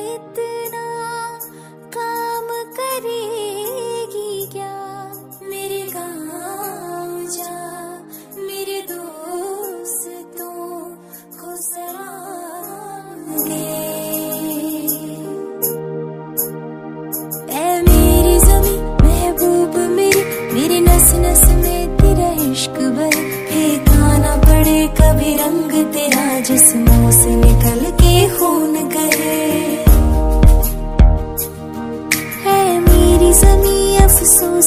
इतना काम करेगी क्या? मेरे गाँव जा मेरे दोस्तों को सलाम ऐ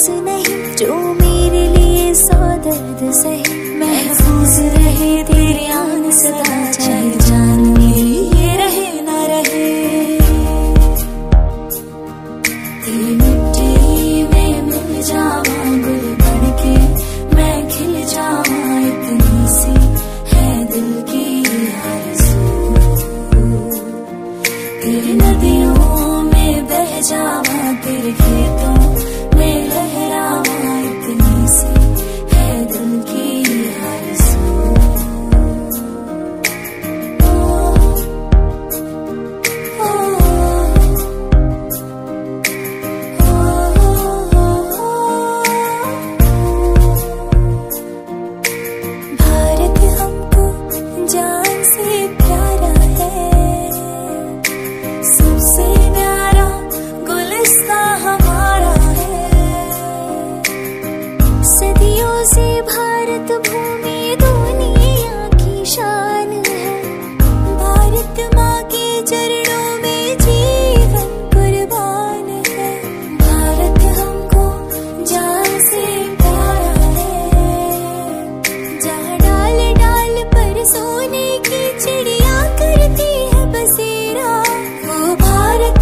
अफसोस नहीं, जो मेरे लिए सौ दर्द सहे। महफूज रहे तेरे आन सदा, चाहे जान मेरी ये रहे ना रहे। तेरी मिट्टी में मिल जावा गुल बन के मैं खिल जावा इतनी सी है दिल की तेरी नदियों में बह जावा तेरे खेतों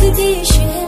自己是。